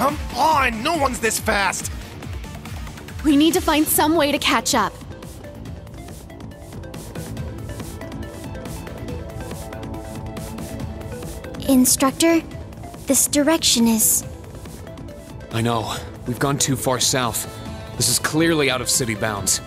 Come on! No one's this fast! We need to find some way to catch up. Instructor, this direction is. I know. We've gone too far south. This is clearly out of city bounds.